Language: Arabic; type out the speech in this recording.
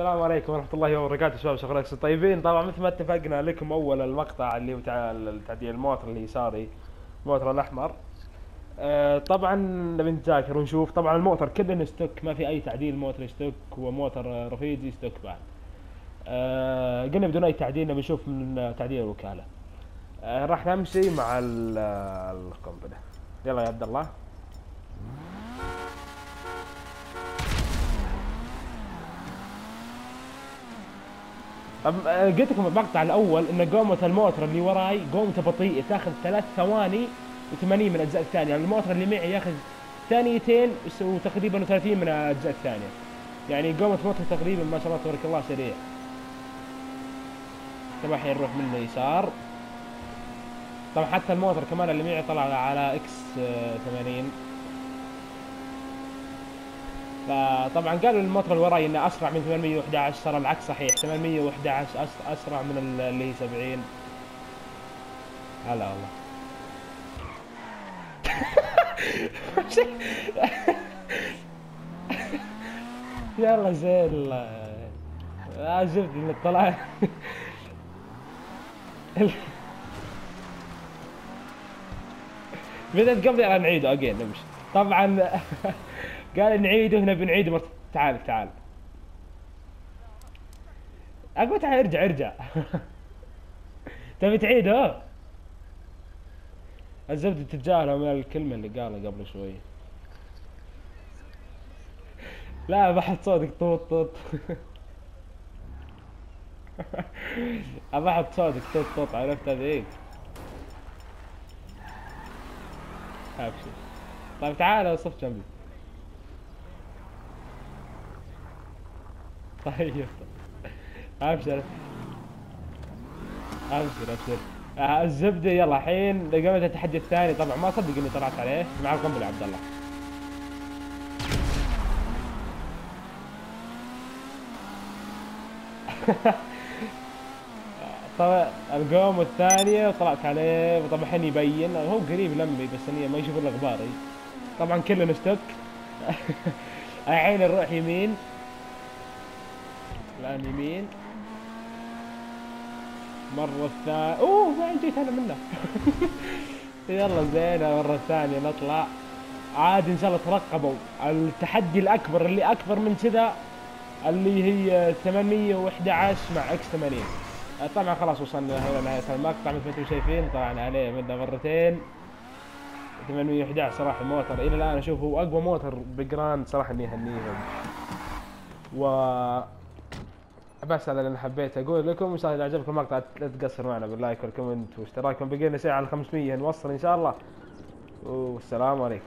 السلام عليكم ورحمة الله وبركاته شباب شلونكم طيبين طبعا مثل ما اتفقنا لكم أول المقطع اللي هو تاع التعديل الموتر اللي يساري الموتر الأحمر. آه، طبعا نبي نذاكر ونشوف. طبعا الموتر كله stock ما في أي تعديل موتر stock وموتر رفيجي stock بعد. آه، قلنا بدون أي تعديل نبي نشوف من تعديل الوكالة. آه، راح نمشي مع ال- القنبلة. يلا يا عبد الله. قلت لكم المقطع الأول إن قومة الموتر اللي وراي قومته بطيئة تاخذ ثلاث ثواني و80 من الأجزاء الثانية. يعني الموتر اللي معي ياخذ ثانيتين وتقريبا 30 من الأجزاء الثانية. يعني قومة موتر تقريبا ما شاء الله تبارك الله سريع. طبعا الحين نروح منه يسار. طبعا حتى الموتر كمان اللي معي طلع على إكس آه، 80 فطبعا قالوا اللي وراي إنه أسرع من 811 صار العكس صحيح. 811 أس- أسرع من ال- اللي هي 70 هلا والله. يلا زين. عجبتني انك طلع بدأت قبل يلا نعيده اجين نمشي. طبعا قال نعيده هنا بنعيده مرة تعال تعال. أقول تعال ارجع ارجع. تبي تعيده الزبدة تتجاهل من الكلمة اللي قالها قبل شوي. لا بحط صوتك طوط طوط. ابى أحط صوتك طوط طوط عرفت هذيك ابشر طيب تعال صف جنبي. طيب. أبشر. أبشر أبشر. آه، الزبدة يلا الحين قامت التحدي الثاني. طبعا ما صدق إني طلعت عليه. مع القنبله عبد الله. طبعا القوم الثانية وطلعت عليه. وطبعا الحين يبين. هو قريب لمي بس إني ما يشوف الا غباري طبعا كلنا stock الحين نروح يمين. الآن يمين. مرة الثانية. أوه ما جيت أنا منه. يلا زين المرة الثانية نطلع. عاد إن شاء الله ترقبوا. التحدي الأكبر اللي أكبر من كذا اللي هي 811 مع إكس 80 آه، طبعا خلاص وصلنا هنا نهاية المقطع. مثل ما أنتم شايفين طلعنا عليه منه مرتين. 811 صراحة الموتر. إلى الآن أشوف هو أقوى موتر بجراند صراحة إني أهنيهم. و بس هذا اللي حبيت أقول لكم إن شاء الله اذا عجبكم المقطع لا تقصر معنا بال like وال comment واشتراككم بقينا ساعة على 500 نوصل إن شاء الله. والسلام عليكم.